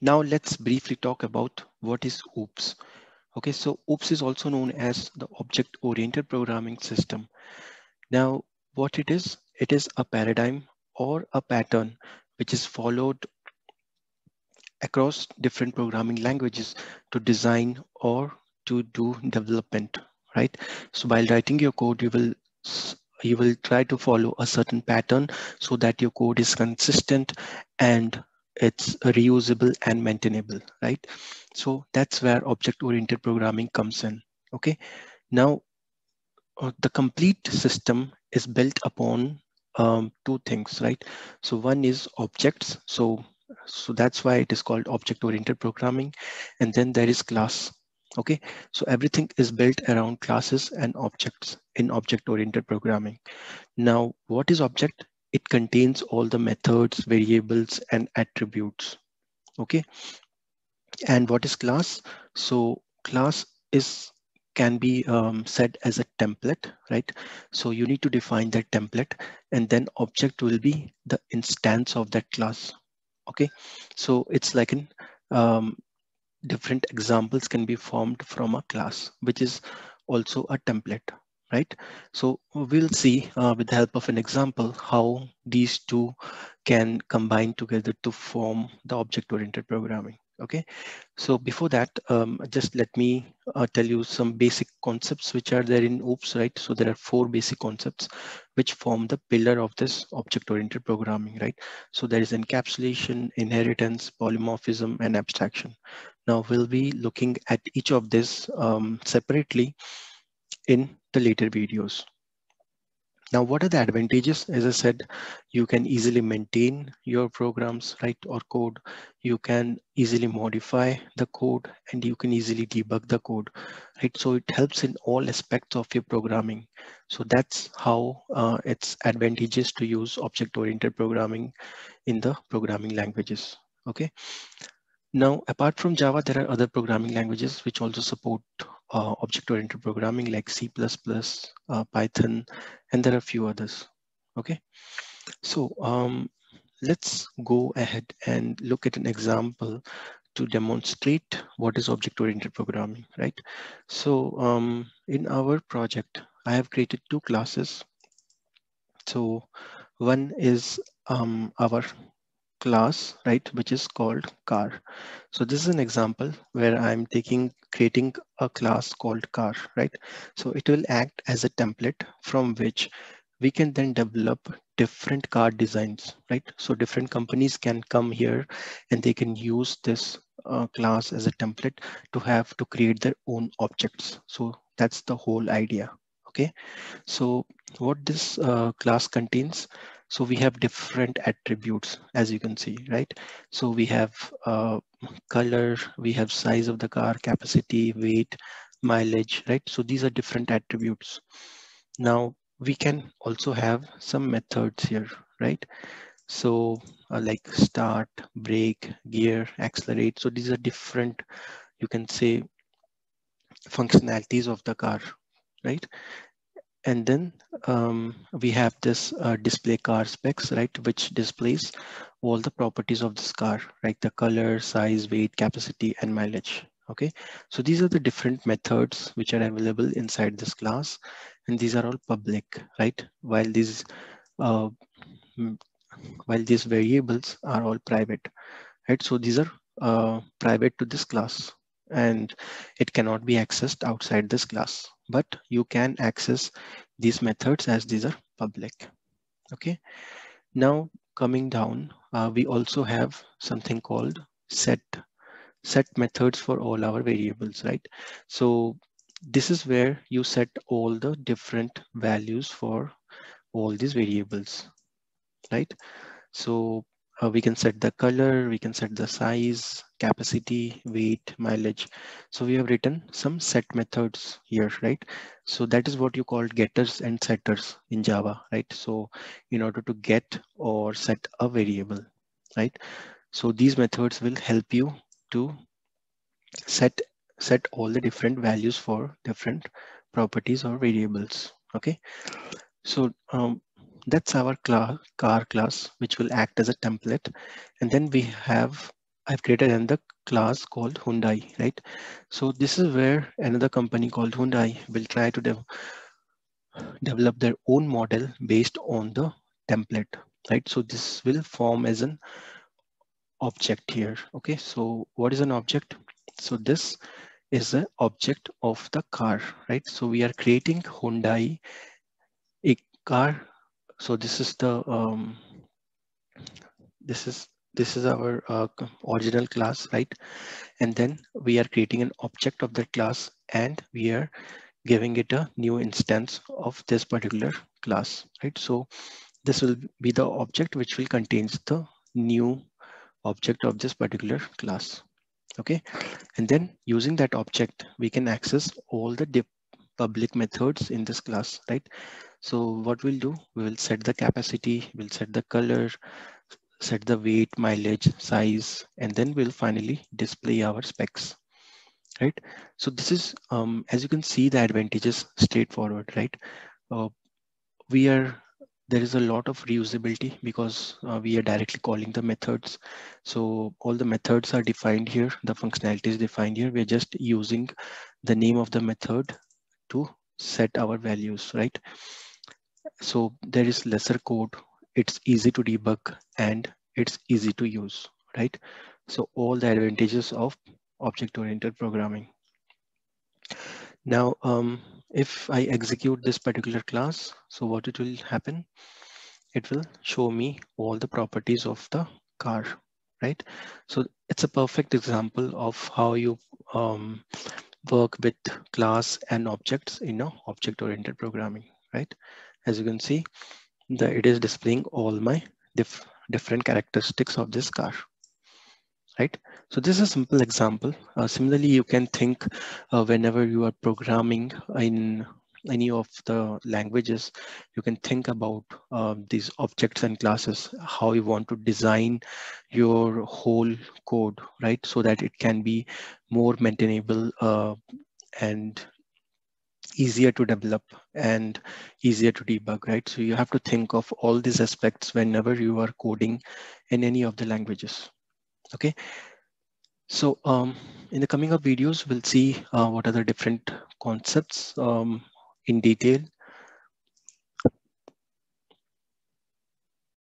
Now let's briefly talk about what is OOPS. Okay, so OOPS is also known as the Object-Oriented Programming System. Now, what it is, it is a paradigm or a pattern which is followed across different programming languages to design or to do development, right? So while writing your code, you will you will try to follow a certain pattern so that your code is consistent and it's reusable and maintainable, right? So that's where object-oriented programming comes in, okay? Now, uh, the complete system is built upon um, two things, right? So one is objects. So, so that's why it is called object-oriented programming. And then there is class. Okay, so everything is built around classes and objects in object-oriented programming. Now, what is object? It contains all the methods, variables, and attributes. Okay, and what is class? So class is can be um, set as a template, right? So you need to define that template and then object will be the instance of that class. Okay, so it's like an um, different examples can be formed from a class, which is also a template, right? So we'll see uh, with the help of an example how these two can combine together to form the object-oriented programming okay? So before that um, just let me uh, tell you some basic concepts which are there in oops right? So there are four basic concepts which form the pillar of this object oriented programming right? So there is encapsulation inheritance polymorphism and abstraction. Now we'll be looking at each of this um, separately in the later videos now, what are the advantages? As I said, you can easily maintain your programs, right, or code. You can easily modify the code and you can easily debug the code, right? So it helps in all aspects of your programming. So that's how uh, it's advantageous to use object-oriented programming in the programming languages, okay? Now, apart from Java, there are other programming languages which also support uh, object-oriented programming like C++, uh, Python, and there are a few others. Okay, so um, let's go ahead and look at an example to demonstrate what is object-oriented programming, right? So um, in our project, I have created two classes. So one is um, our class, right, which is called car. So this is an example where I'm taking, creating a class called car, right? So it will act as a template from which we can then develop different car designs, right? So different companies can come here and they can use this uh, class as a template to have to create their own objects. So that's the whole idea, okay? So what this uh, class contains, so we have different attributes, as you can see, right? So we have uh, color, we have size of the car, capacity, weight, mileage, right? So these are different attributes. Now we can also have some methods here, right? So uh, like start, brake, gear, accelerate. So these are different, you can say, functionalities of the car, right? And then um, we have this uh, display car specs, right, which displays all the properties of this car, right, the color, size, weight, capacity, and mileage. Okay, so these are the different methods which are available inside this class, and these are all public, right? While these uh, while these variables are all private, right? So these are uh, private to this class, and it cannot be accessed outside this class but you can access these methods as these are public. Okay. Now coming down, uh, we also have something called set set methods for all our variables, right? So this is where you set all the different values for all these variables, right? So uh, we can set the color, we can set the size, capacity, weight, mileage. So we have written some set methods here, right? So that is what you call getters and setters in Java, right? So in order to get or set a variable, right? So these methods will help you to set set all the different values for different properties or variables, okay? So um, that's our class, car class, which will act as a template. And then we have I've created another class called Hyundai, right? So this is where another company called Hyundai will try to de develop their own model based on the template, right? So this will form as an object here. Okay, so what is an object? So this is the object of the car, right? So we are creating Hyundai, a car. So this is the, um, this is this is our uh, original class, right? And then we are creating an object of that class and we are giving it a new instance of this particular class, right? So this will be the object which will contains the new object of this particular class. Okay, and then using that object, we can access all the public methods in this class, right? So what we'll do, we will set the capacity, we'll set the color, set the weight, mileage, size, and then we'll finally display our specs, right? So this is, um, as you can see, the advantages straightforward, right? Uh, we are there is a lot of reusability because uh, we are directly calling the methods. So all the methods are defined here. The functionality is defined here. We're just using the name of the method to set our values, right? So there is lesser code. It's easy to debug and it's easy to use, right? So all the advantages of object-oriented programming. Now, um, if I execute this particular class, so what it will happen, it will show me all the properties of the car, right? So it's a perfect example of how you um, work with class and objects in a object-oriented programming, right? As you can see, the, it is displaying all my diff different characteristics of this car right? So this is a simple example. Uh, similarly, you can think uh, whenever you are programming in any of the languages, you can think about uh, these objects and classes, how you want to design your whole code, right? So that it can be more maintainable uh, and easier to develop and easier to debug, right? So you have to think of all these aspects whenever you are coding in any of the languages okay so um, in the coming up videos we'll see uh, what are the different concepts um, in detail